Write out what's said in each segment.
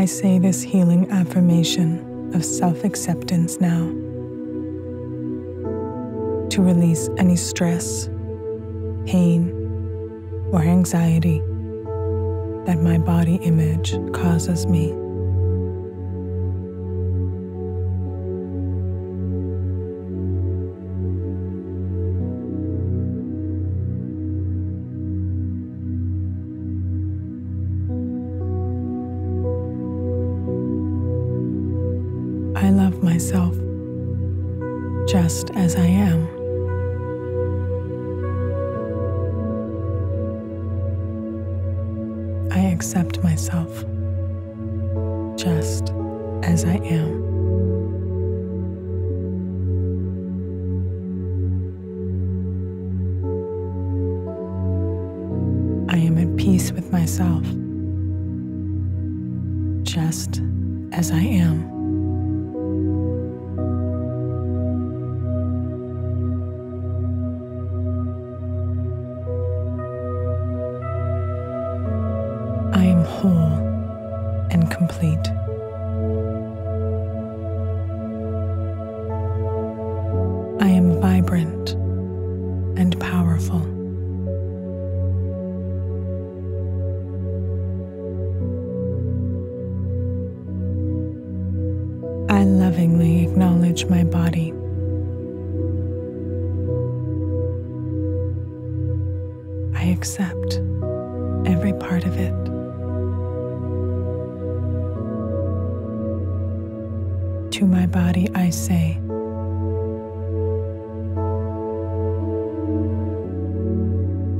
I say this healing affirmation of self acceptance now to release any stress, pain, or anxiety that my body image causes me. Myself just as I am. I accept myself just as I am. I am at peace with myself just as I am. Whole and complete. I am vibrant and powerful. I lovingly acknowledge my body. I accept every part of it. To my body, I say,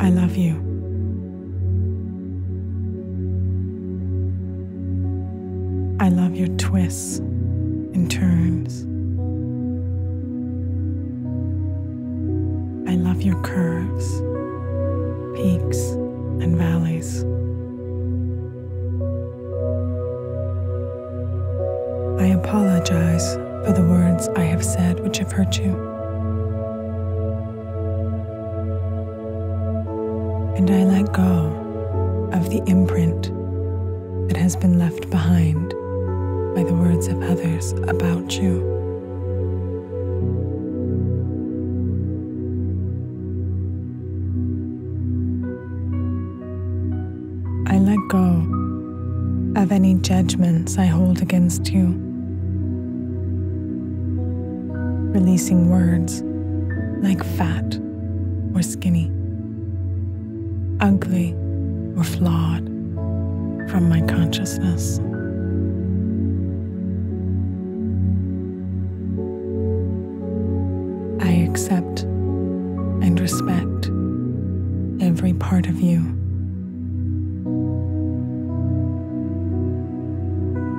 I love you. I love your twists and turns. I love your curves, apologize for the words I have said which have hurt you. And I let go of the imprint that has been left behind by the words of others about you. I let go of any judgments I hold against you, releasing words like fat or skinny, ugly or flawed from my consciousness. I accept and respect every part of you.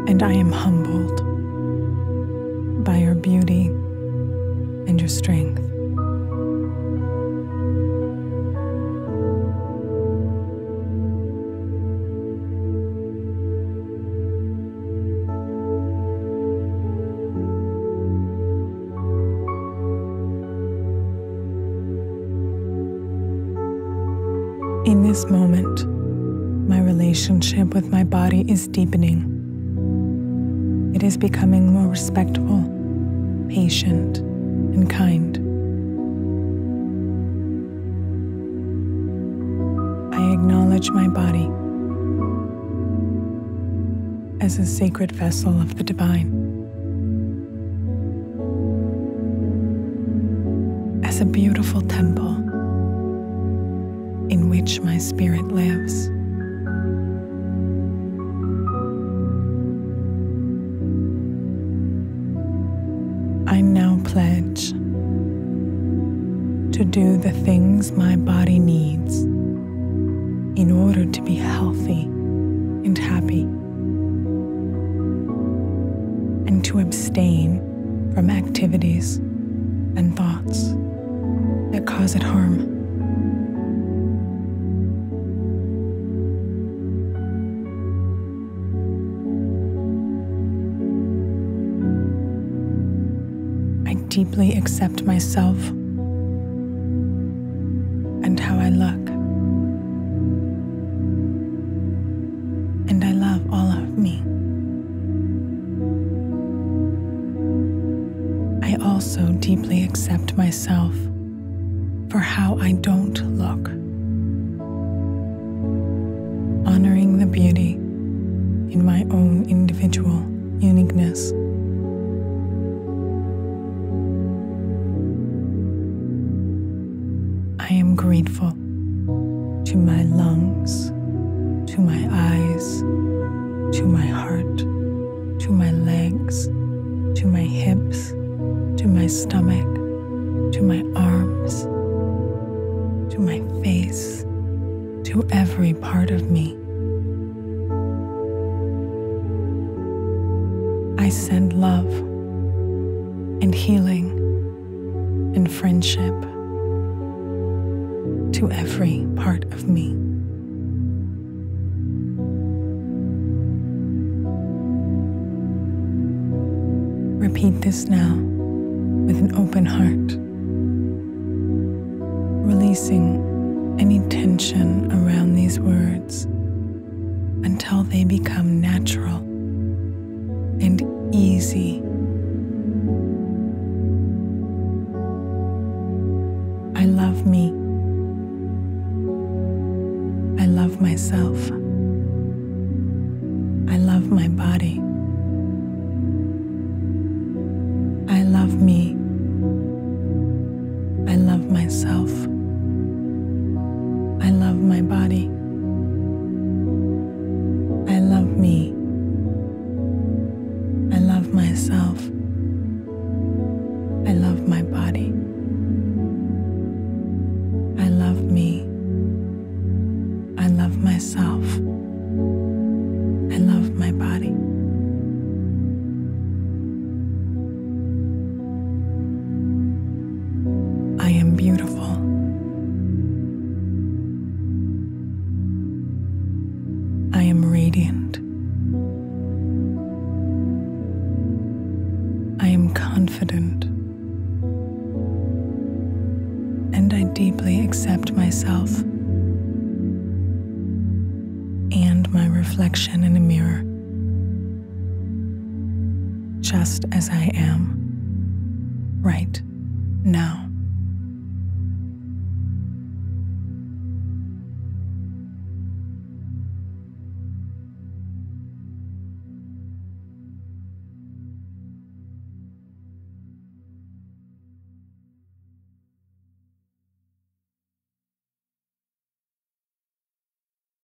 And I am humbled by your beauty and your strength. In this moment, my relationship with my body is deepening. It is becoming more respectful, patient, and kind. I acknowledge my body as a sacred vessel of the divine, as a beautiful temple in which my spirit lives. Do the things my body needs in order to be healthy and happy, and to abstain from activities and thoughts that cause it harm. I deeply accept myself also deeply accept myself for how I don't look. Honoring the beauty in my own individual uniqueness. I am grateful to my lungs, to my eyes, to my heart. Stomach, to my arms, to my face, to every part of me. I send love and healing and friendship to every part of me. Repeat this now with an open heart, releasing any tension around these words until they become natural and easy. I love me. I love myself. I love my body. Myself. I love my body. I am beautiful. I am radiant. I am confident. And I deeply accept myself reflection in a mirror, just as I am right now.